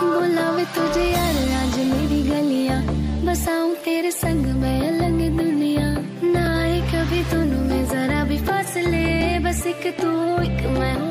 बुलावे तुझे यार, आज मेरी गलियाँ। बसाऊं तेरे संग, मैं अलग दुनिया। ना आए कभी दोनों में, जरा भी फासले। बस एक तू, एक मैं हूँ।